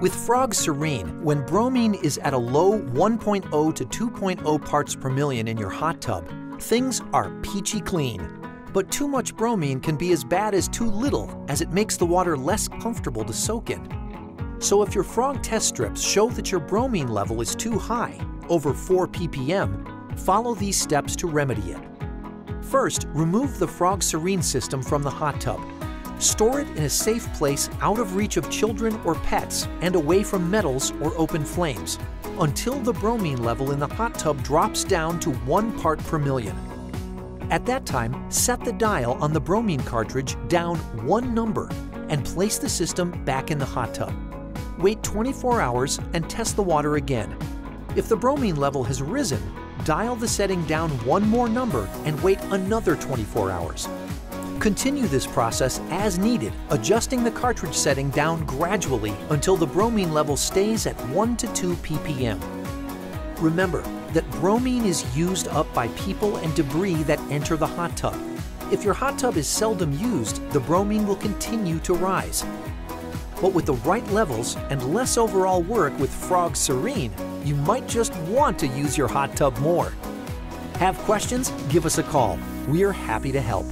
With Frog Serene, when bromine is at a low 1.0 to 2.0 parts per million in your hot tub, things are peachy clean. But too much bromine can be as bad as too little, as it makes the water less comfortable to soak in. So if your frog test strips show that your bromine level is too high, over 4 ppm, follow these steps to remedy it. First, remove the Frog Serene system from the hot tub Store it in a safe place out of reach of children or pets and away from metals or open flames until the bromine level in the hot tub drops down to 1 part per million. At that time, set the dial on the bromine cartridge down one number and place the system back in the hot tub. Wait 24 hours and test the water again. If the bromine level has risen, dial the setting down one more number and wait another 24 hours. Continue this process as needed, adjusting the cartridge setting down gradually until the bromine level stays at 1 to 2 ppm. Remember that bromine is used up by people and debris that enter the hot tub. If your hot tub is seldom used, the bromine will continue to rise. But with the right levels and less overall work with Frog Serene, you might just want to use your hot tub more. Have questions? Give us a call. We're happy to help.